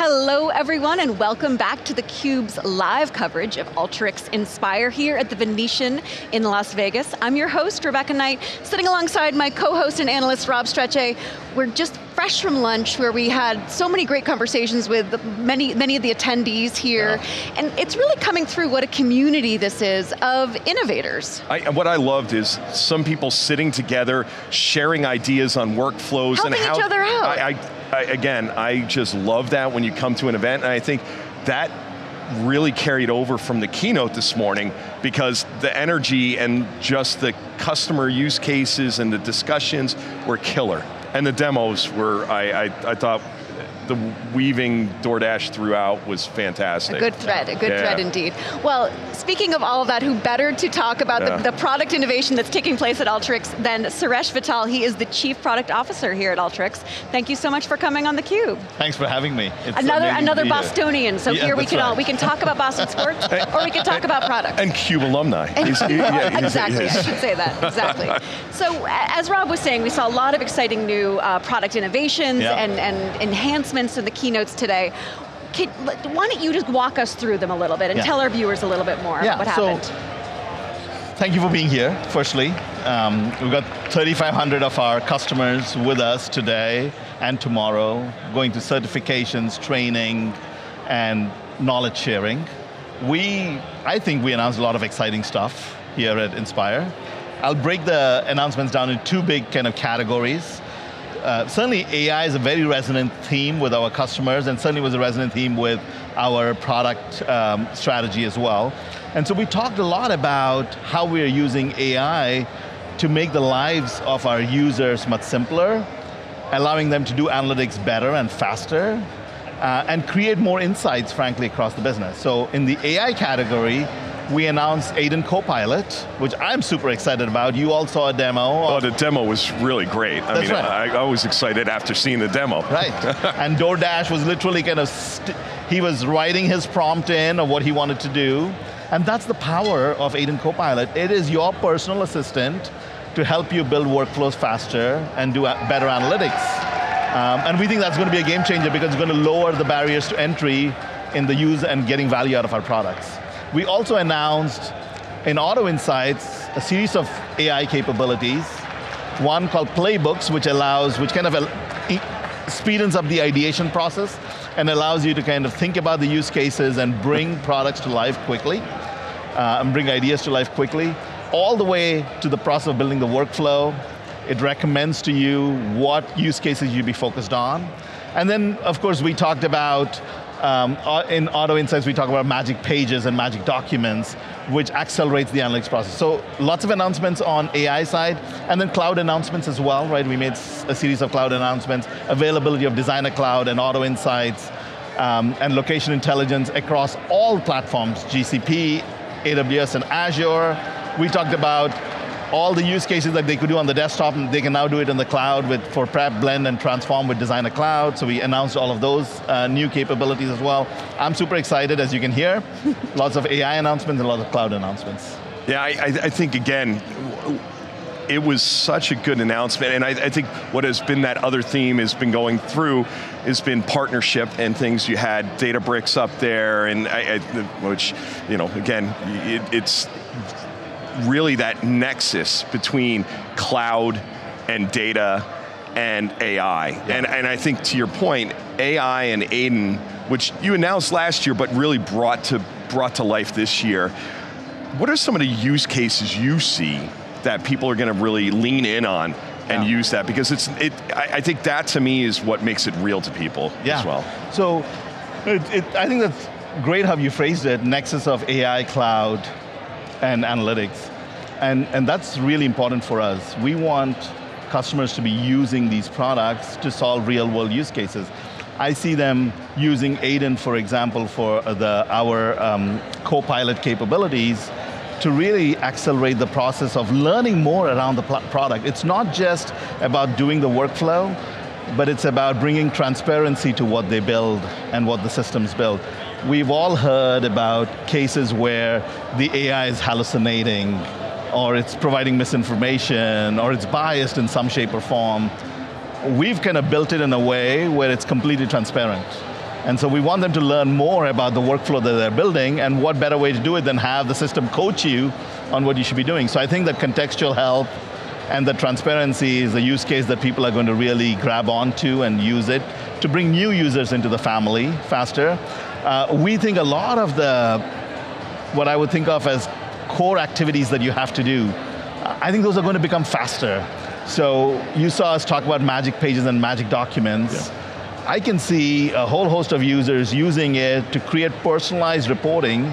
Hello everyone and welcome back to theCUBE's live coverage of Alteryx Inspire here at the Venetian in Las Vegas. I'm your host, Rebecca Knight, sitting alongside my co-host and analyst, Rob Strechay. We're just fresh from lunch where we had so many great conversations with many, many of the attendees here, yeah. and it's really coming through what a community this is of innovators. I, what I loved is some people sitting together, sharing ideas on workflows Helping and how- each other out. I, I, I, again, I just love that when you come to an event, and I think that really carried over from the keynote this morning because the energy and just the customer use cases and the discussions were killer. And the demos were, I, I, I thought, the weaving DoorDash throughout was fantastic. A good thread, a good yeah. thread indeed. Well, speaking of all of that, who better to talk about yeah. the, the, product innovation that's taking place at Alteryx than Suresh Vittal. He is the Chief Product Officer here at Alteryx. Thank you so much for coming on theCUBE. Thanks for having me. It's another another Bostonian, so yeah, here we can right. all, we can talk about Boston sports, or we can talk about product. And CUBE alumni. And yeah, exactly, I should say that, exactly. so as Rob was saying, we saw a lot of exciting new uh, product innovations and, and enhancements in the keynotes today. Can, why don't you just walk us through them a little bit and yeah. tell our viewers a little bit more yeah, what happened. So, thank you for being here, firstly. Um, we've got 3,500 of our customers with us today and tomorrow, going to certifications, training, and knowledge sharing. We, I think we announced a lot of exciting stuff here at Inspire. I'll break the announcements down into two big kind of categories uh, certainly AI is a very resonant theme with our customers and certainly was a resonant theme with our product um, strategy as well. And so we talked a lot about how we are using AI to make the lives of our users much simpler, allowing them to do analytics better and faster, uh, and create more insights, frankly, across the business. So in the AI category, we announced AiDIN Copilot, which I'm super excited about. You all saw a demo. Oh, the demo was really great. I mean, right. I, I, was excited after seeing the demo. Right, and DoorDash was literally kind of, he was writing his prompt in of what he wanted to do, and that's the power of AiDIN Copilot. It is your personal assistant to help you build workflows faster and do better analytics. Um, and we think that's going to be a game changer because it's going to lower the barriers to entry in the use and getting value out of our products. We also announced in Auto Insights a series of AI capabilities. One called Playbooks, which allows, which kind of speeds up the ideation process and allows you to kind of think about the use cases and bring products to life quickly, uh, and bring ideas to life quickly, all the way to the process of building the workflow. It recommends to you what use cases you'd be focused on. And then, of course, we talked about um, in Auto Insights, we talk about magic pages and magic documents, which accelerates the analytics process. So lots of announcements on AI side, and then cloud announcements as well, right? We made a series of cloud announcements, availability of Designer Cloud and Auto Insights, um, and location intelligence across all platforms, GCP, AWS, and Azure. We talked about all the use cases that they could do on the desktop, they can now do it in the cloud with for prep, blend, and transform with Designer Cloud. So we announced all of those uh, new capabilities as well. I'm super excited, as you can hear. lots of AI announcements and lots of cloud announcements. Yeah, I, I think again, it was such a good announcement, and I, I, think what has been that other theme has been going through has been partnership and things. You had Databricks up there, and I, I, which, you know, again, it, it's really that nexus between cloud and data and AI. Yeah. And, and I think to your point, AI and AiDIN, which you announced last year but really brought to, brought to life this year, what are some of the use cases you see that people are going to really lean in on and yeah. use that? Because it's, it, I, I, think that to me is what makes it real to people yeah. as well. So, it, it, I think that's great how you phrased it, nexus of AI, cloud, and analytics. And, and that's really important for us. We want customers to be using these products to solve real world use cases. I see them using AiDIN, for example, for the, our um, co-pilot capabilities to really accelerate the process of learning more around the product. It's not just about doing the workflow, but it's about bringing transparency to what they build and what the systems build. We've all heard about cases where the AI is hallucinating, or it's providing misinformation, or it's biased in some shape or form. We've kind of built it in a way where it's completely transparent. And so we want them to learn more about the workflow that they're building and what better way to do it than have the system coach you on what you should be doing. So I think that contextual help and the transparency is a use case that people are going to really grab onto and use it to bring new users into the family faster. Uh, we think a lot of the, what I would think of as core activities that you have to do, I think those are going to become faster. So you saw us talk about magic pages and magic documents. Yeah. I can see a whole host of users using it to create personalized reporting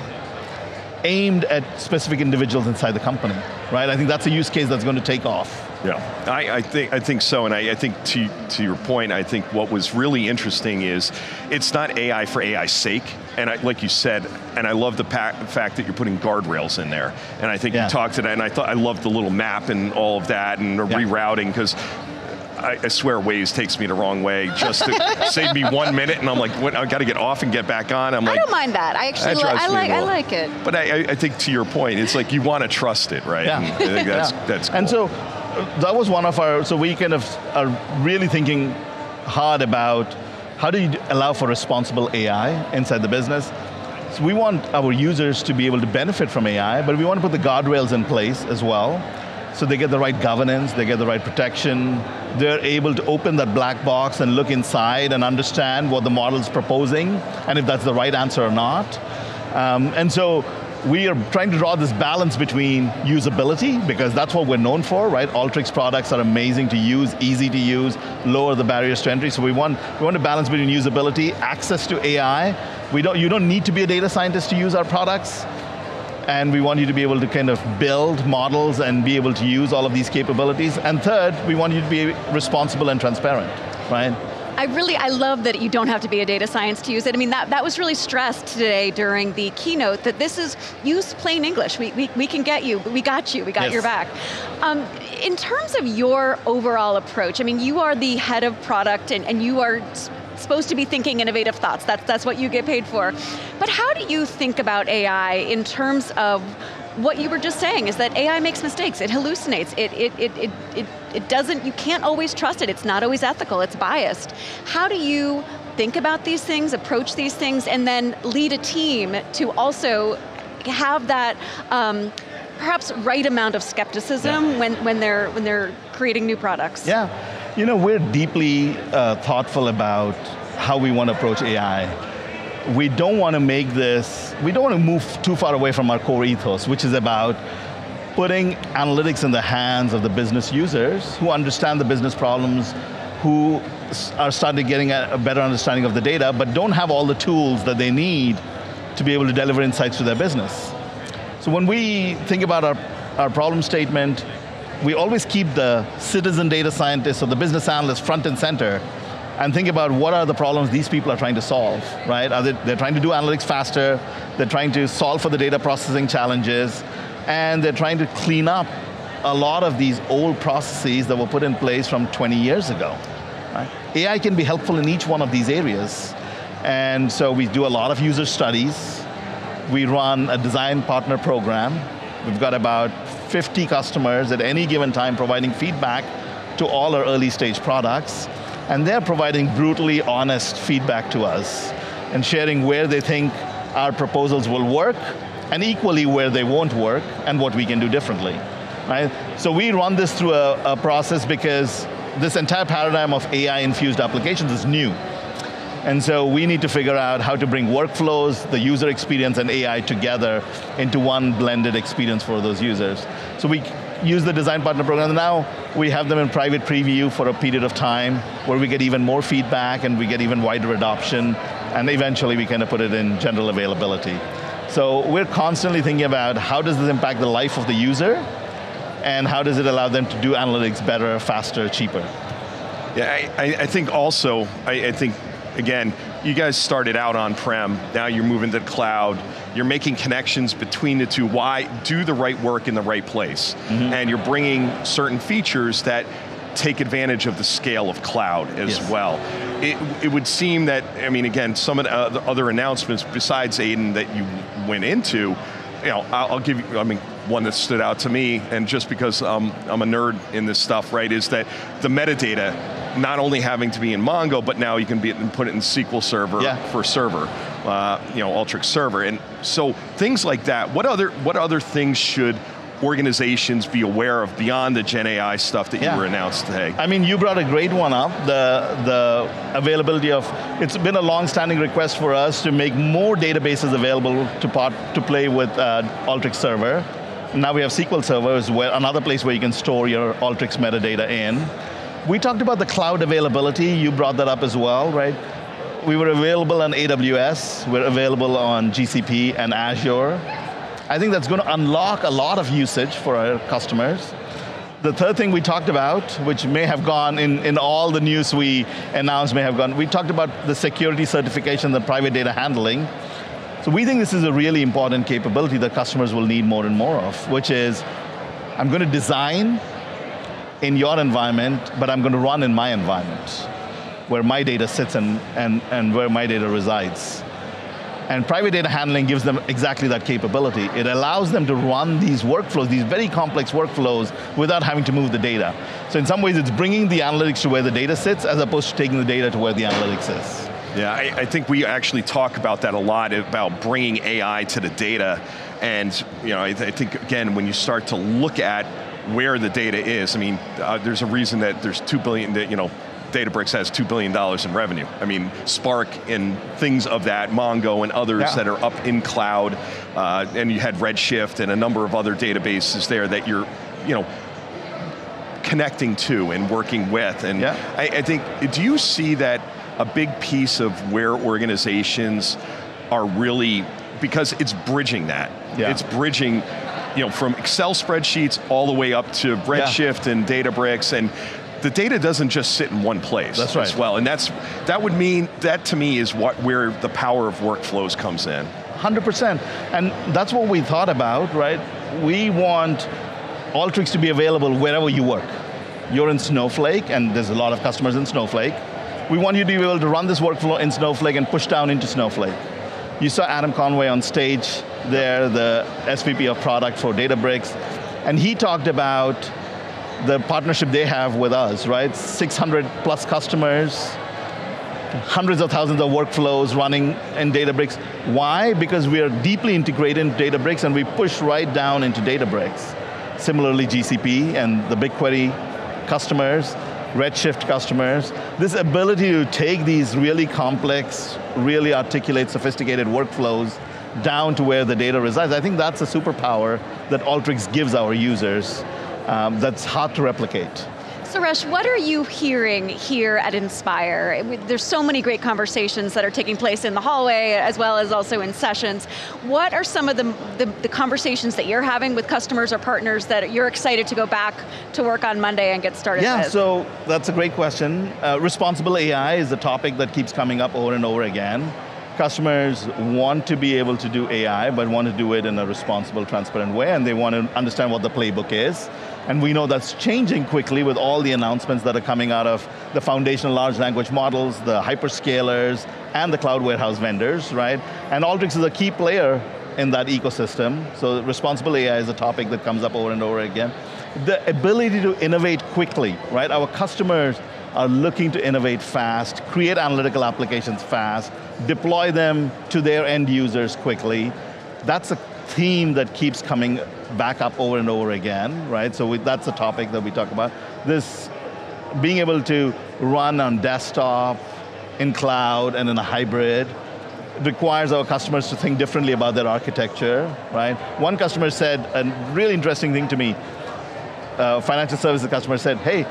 aimed at specific individuals inside the company, right? I think that's a use case that's going to take off. Yeah, I, I, think I think so, and I, I, think to to your point, I think what was really interesting is it's not AI for AI's sake, and I, like you said, and I love the fact that you're putting guardrails in there, and I think yeah. you talked to that, and I thought I loved the little map and all of that, and the yeah. rerouting because I, I, swear Waze takes me the wrong way just to save me one minute, and I'm like, what, I got to get off and get back on. I'm like, I don't mind that. I actually, li I like, I like it. But I, I, think to your point, it's like you want to trust it, right? Yeah. And I think that's yeah. that's. Cool. And so that was one of our. So we kind of are really thinking hard about how do you allow for responsible AI inside the business. So we want our users to be able to benefit from AI, but we want to put the guardrails in place as well so they get the right governance, they get the right protection, they're able to open that black box and look inside and understand what the model's proposing, and if that's the right answer or not. Um, and so we are trying to draw this balance between usability, because that's what we're known for, right? Alteryx products are amazing to use, easy to use, lower the barriers to entry, so we want, we want a balance between usability, access to AI. We don't, you don't need to be a data scientist to use our products, and we want you to be able to kind of build models and be able to use all of these capabilities. And third, we want you to be responsible and transparent, right? I really, I love that you don't have to be a data science to use it. I mean, that, that was really stressed today during the keynote, that this is, use plain English. We, we, we can get you, we got you, we got yes. your back. Um, in terms of your overall approach, I mean, you are the head of product and, and you are supposed to be thinking innovative thoughts. That's, that's what you get paid for. But how do you think about AI in terms of what you were just saying is that AI makes mistakes, it hallucinates, it, it, it, it, it, it doesn't, you can't always trust it, it's not always ethical, it's biased. How do you think about these things, approach these things, and then lead a team to also have that um, perhaps right amount of skepticism yeah. when, when, they're, when they're creating new products? Yeah. You know, we're deeply uh, thoughtful about how we want to approach AI. We don't want to make this, we don't want to move too far away from our core ethos, which is about putting analytics in the hands of the business users who understand the business problems, who are starting getting a better understanding of the data, but don't have all the tools that they need to be able to deliver insights to their business. So when we think about our, our problem statement, we always keep the citizen data scientist or the business analyst front and center and think about what are the problems these people are trying to solve, right? Are they, they're trying to do analytics faster, they're trying to solve for the data processing challenges, and they're trying to clean up a lot of these old processes that were put in place from 20 years ago. Right? AI can be helpful in each one of these areas. And so we do a lot of user studies. We run a design partner program. We've got about 50 customers at any given time providing feedback to all our early stage products, and they're providing brutally honest feedback to us and sharing where they think our proposals will work, and equally where they won't work, and what we can do differently. Right? So we run this through a, a process because this entire paradigm of AI-infused applications is new. And so we need to figure out how to bring workflows, the user experience, and AI together into one blended experience for those users. So we use the design partner program. Now we have them in private preview for a period of time where we get even more feedback and we get even wider adoption, and eventually we kind of put it in general availability. So we're constantly thinking about how does this impact the life of the user, and how does it allow them to do analytics better, faster, cheaper. Yeah, I, I think also, I, I think again, you guys started out on-prem, now you're moving to the cloud, you're making connections between the two. Why? Do the right work in the right place. Mm -hmm. And you're bringing certain features that take advantage of the scale of cloud as yes. well. It, it, would seem that, I mean, again, some of the other announcements besides AiDIN that you went into, you know, I'll, give you, I mean, one that stood out to me, and just because um, I'm a nerd in this stuff, right, is that the metadata not only having to be in Mongo, but now you can be put it in SQL Server Yeah. for server, uh, you know, Alteryx Server, and so things like that. What other what other things should organizations be aware of beyond the Gen AI stuff that Yeah. you were announced today? I mean, you brought a great one up, the, the availability of, it's been a long-standing request for us to make more databases available to, part, to play with uh, Alteryx Server. Now we have SQL Server, is where, another place where you can store your Alteryx metadata in. We talked about the cloud availability, you brought that up as well, right? We were available on AWS, we're available on GCP and Azure. I think that's going to unlock a lot of usage for our customers. The third thing we talked about, which may have gone in, in all the news we announced, may have gone, we talked about the security certification, the private data handling. So we think this is a really important capability that customers will need more and more of, which is, I'm going to design in your environment, but I'm going to run in my environment, where my data sits and, and, and where my data resides. And private data handling gives them exactly that capability. It allows them to run these workflows, these very complex workflows, without having to move the data. So in some ways, it's bringing the analytics to where the data sits, as opposed to taking the data to where the analytics is. Yeah, I, I, think we actually talk about that a lot about bringing AI to the data, and you know, I, I think again when you start to look at where the data is, I mean, uh, there's a reason that there's two billion, that you know, Databricks has two billion dollars in revenue. I mean, Spark and things of that, Mongo and others Yeah. that are up in cloud, uh, and you had Redshift and a number of other databases there that you're, you know, connecting to and working with. And Yeah. I, I think, do you see that a big piece of where organizations are really, because it's bridging that. Yeah. It's bridging, you know, from Excel spreadsheets all the way up to Redshift and Databricks and the data doesn't just sit in one place That's right. as well. And that's, that would mean, that to me is what, where the power of workflows comes in. 100%. And that's what we thought about, right? We want Alteryx to be available wherever you work. You're in Snowflake, and there's a lot of customers in Snowflake. We want you to be able to run this workflow in Snowflake and push down into Snowflake. You saw Adam Conway on stage there, the SVP of product for Databricks, and he talked about the partnership they have with us, right? 600 plus customers, hundreds of thousands of workflows running in Databricks. Why? Because we are deeply integrated in Databricks and we push right down into Databricks. Similarly, GCP and the BigQuery customers, Redshift customers, this ability to take these really complex, really articulate, sophisticated workflows down to where the data resides, I think that's a superpower that Alteryx gives our users um, that's hard to replicate. Suresh, what are you hearing here at Inspire? There's so many great conversations that are taking place in the hallway as well as also in sessions. What are some of the, the, the, conversations that you're having with customers or partners that you're excited to go back to work on Monday and get started yeah, with? so that's a great question. Uh, responsible AI is a topic that keeps coming up over and over again. Customers want to be able to do AI, but want to do it in a responsible, transparent way, and they want to understand what the playbook is. And we know that's changing quickly with all the announcements that are coming out of the foundational large language models, the hyperscalers, and the cloud warehouse vendors, right? And Alteryx is a key player in that ecosystem. So responsible AI is a topic that comes up over and over again. The ability to innovate quickly, right? Our customers are looking to innovate fast, create analytical applications fast, deploy them to their end users quickly. That's a theme that keeps coming back up over and over again, right? So we, that's a topic that we talk about. This being able to run on desktop, in cloud, and in a hybrid requires our customers to think differently about their architecture, right? One customer said a really interesting thing to me. A financial services customer said, hey,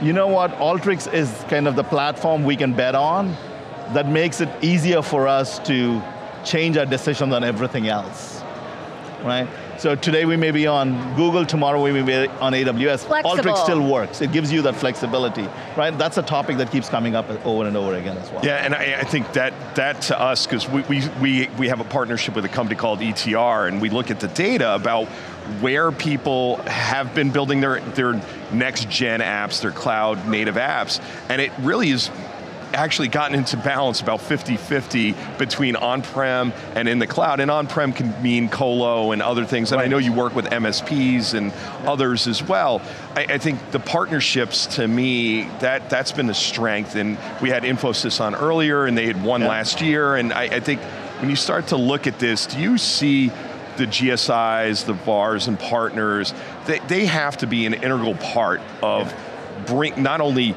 you know what, Alteryx is kind of the platform we can bet on that makes it easier for us to change our decisions on everything else, right? So today we may be on Google, tomorrow we may be on AWS. Flexible. Alteryx still works. It gives you that flexibility, right? That's a topic that keeps coming up over and over again as well. Yeah, and I, I think that that to us, because we, we, we, we have a partnership with a company called ETR, and we look at the data about where people have been building their, their next gen apps, their cloud native apps, and it really is actually gotten into balance about 50-50 between on-prem and in the cloud. And on-prem can mean colo and other things. And right. I know you work with MSPs and others as well. I, I, think the partnerships, to me, that, that's been the strength. And we had Infosys on earlier, and they had won yeah. last year. And I, I think when you start to look at this, do you see the GSIs, the VARs and partners, they, they have to be an integral part of yeah. bring not only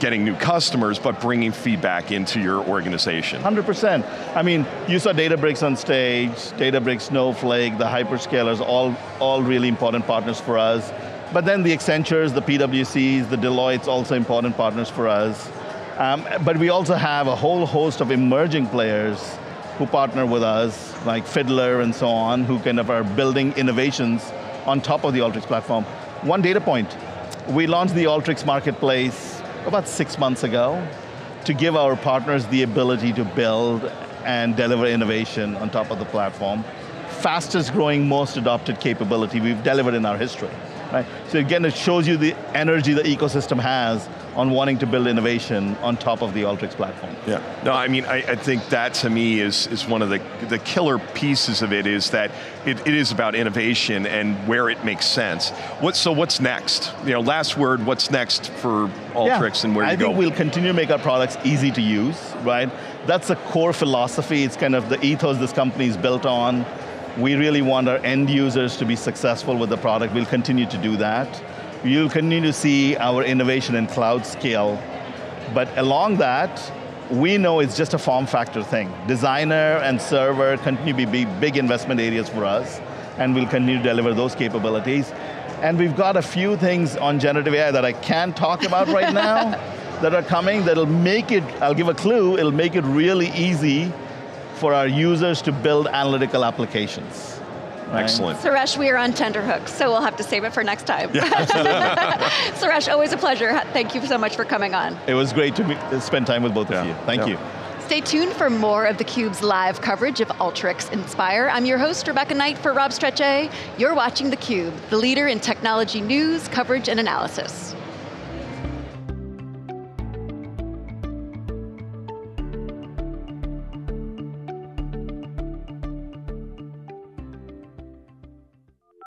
getting new customers, but bringing feedback into your organization. 100%. I mean, you saw Databricks on stage, Databricks, Snowflake, the hyperscalers, all, all really important partners for us. But then the Accentures, the PwCs, the Deloittes, also important partners for us. Um, but we also have a whole host of emerging players who partner with us, like Fiddler and so on, who kind of are building innovations on top of the Alteryx platform. One data point, we launched the Alteryx Marketplace about six months ago to give our partners the ability to build and deliver innovation on top of the platform. Fastest growing, most adopted capability we've delivered in our history. Right? So again, it shows you the energy the ecosystem has on wanting to build innovation on top of the Alteryx platform. Yeah, no, I mean, I, I, think that to me is, is one of the, the killer pieces of it is that it, it is about innovation and where it makes sense. What, so what's next? You know, last word, what's next for Alteryx yeah, and where I you go? I think we'll continue to make our products easy to use, right? That's a core philosophy, it's kind of the ethos this company is built on. We really want our end users to be successful with the product. We'll continue to do that. You'll continue to see our innovation in cloud scale. But along that, we know it's just a form factor thing. Designer and server continue to be big investment areas for us, and we'll continue to deliver those capabilities. And we've got a few things on generative AI that I can't talk about right now that are coming that'll make it, I'll give a clue, it'll make it really easy for our users to build analytical applications. Right? Excellent. Suresh, we are on tenterhooks, so we'll have to save it for next time. Suresh, always a pleasure. Thank you so much for coming on. It was great to uh, spend time with both yeah. of you. Thank yeah. you. Stay tuned for more of theCUBE's live coverage of Alteryx Inspire. I'm your host, Rebecca Knight for Rob Strechay. You're watching theCUBE, the leader in technology news, coverage, and analysis.